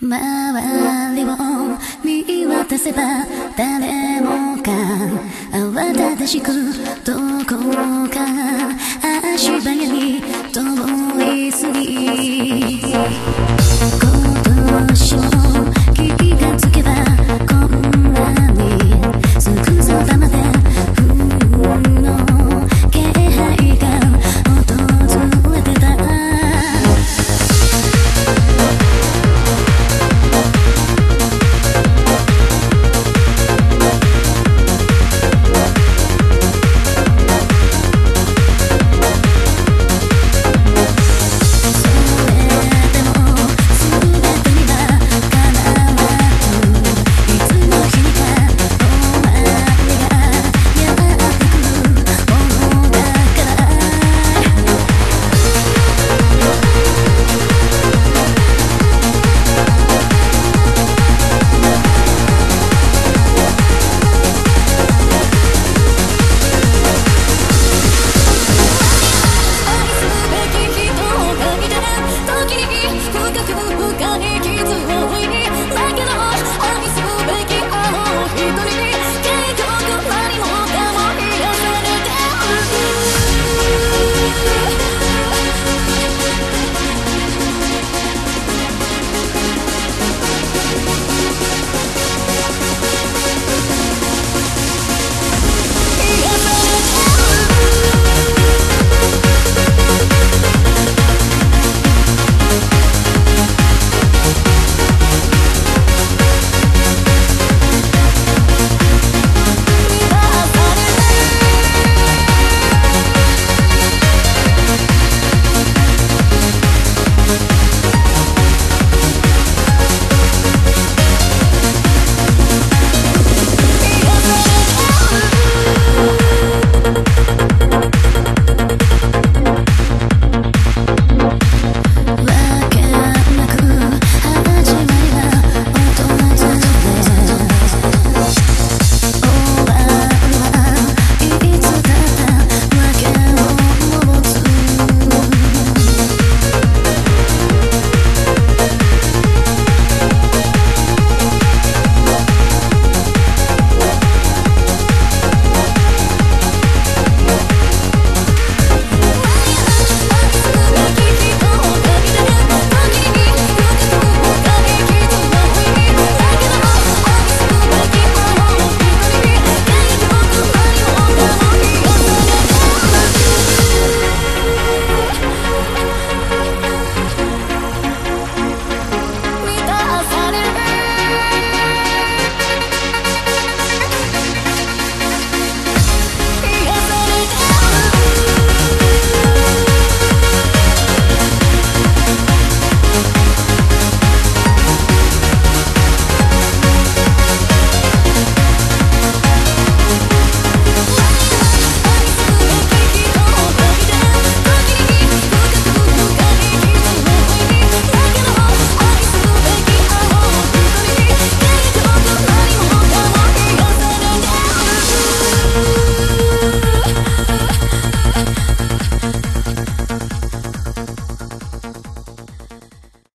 周りを見渡せば誰もが慌ただしくどこか足早に通り過ぎ。今年